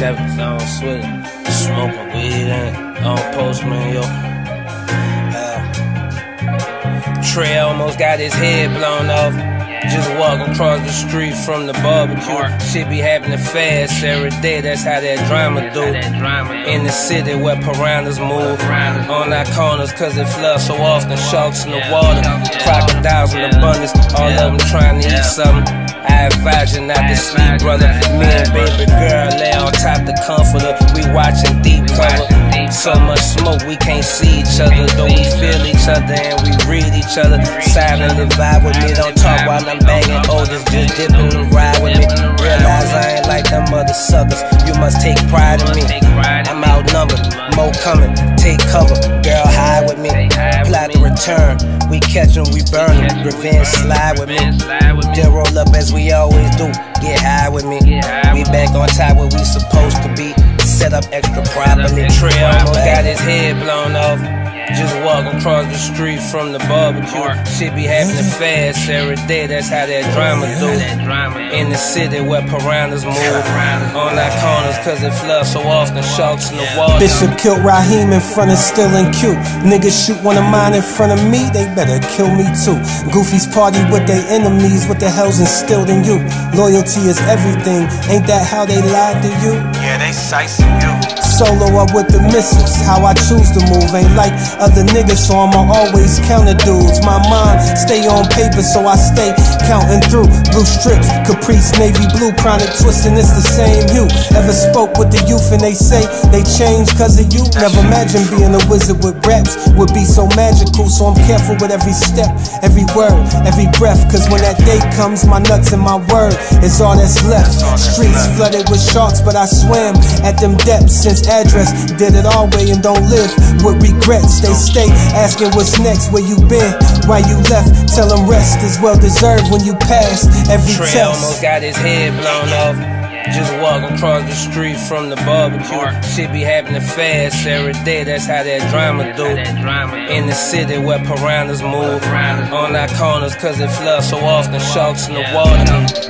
Chevy, on switch, smoking weed and on postman, yo. Uh, Trey almost got his head blown off. Just walking across the street from the barbecue. Shit be happening fast every day, that's how that drama do. In the city where piranhas move. On our corners, cause it floods so often. Sharks in the water, crocodiles in abundance. All of them trying to eat something. I advise you not to sleep, brother. Me and baby girl lay on top the comforter. We watching deep cover. So much smoke, we can't see each other. Though we feel each other and we read each other. Silently vibe with me, don't talk while I'm banging oldest. Just dipping and ride with me. Realize I ain't like them other suckers. You must take pride in me. I'm outnumbered, more coming. Take cover, girl, hide with me. Return. We catch 'em, we burn 'em. Revenge slide with me. Then roll up as we always do. Get high with me. We back on top where we supposed to be. Set up extra properly. Trey almost got his head blown off. Just walking across the street from the barbecue. Shit be happening fast every day, that's how that drama do. In the city where piranhas move. On our corners, cause it floods so often, sharks in the water. Bishop killed Raheem in front of Steel and Q. Niggas shoot one of mine in front of me, they better kill me too. Goofies party with their enemies, what the hell's instilled in you? Loyalty is everything, ain't that how they lied to you? You. Solo up with the missus, how I choose to move. Ain't like other niggas, so I'ma always counter dudes. My mind stay on paper, so I stay counting through. Blue strips, caprice, navy blue, chronic twisting, it's the same hue. Ever spoke with the youth and they say they change cause of you? Never imagine being a wizard with raps would be so magical, so I'm careful with every step, every word, every breath. Cause when that day comes, my nuts and my word is all that's left. Streets flooded with sharks, but I swam at them depths since address. Did it all way and don't live with regrets. They stay asking what's next, where you been, why you left. Tell them rest is well deserved when you pass every Trey test. almost got his head blown off. Just walking across the street from the barbecue. Shit be happening fast every day, that's how that drama do. In the city where piranhas move. On our corners, cause it floods so often, sharks in the water.